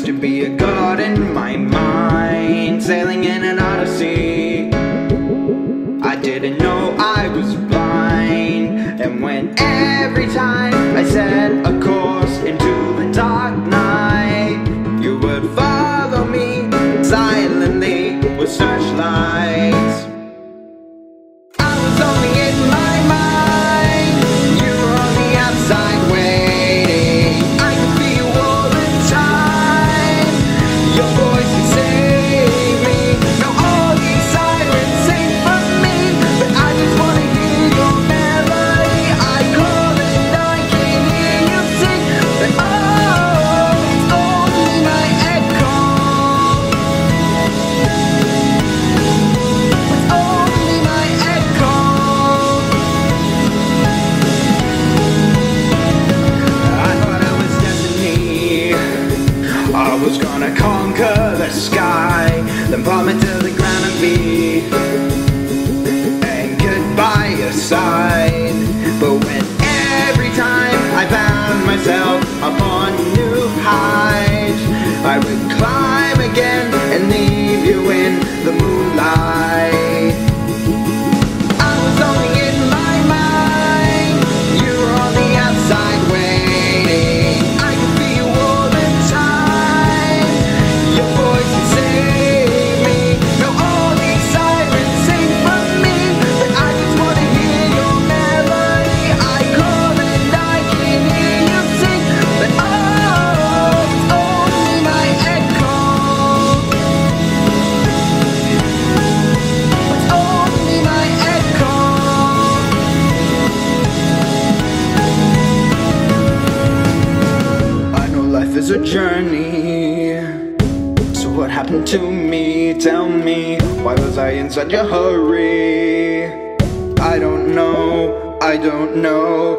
used to be a god in my mind, sailing in an odyssey. I didn't know I was blind, and when every time I said sky Then plummet to the ground and be anchored by your side. But when every time I found myself upon new heights I would climb again and leave you in is a journey So what happened to me? Tell me Why was I in such a hurry? I don't know, I don't know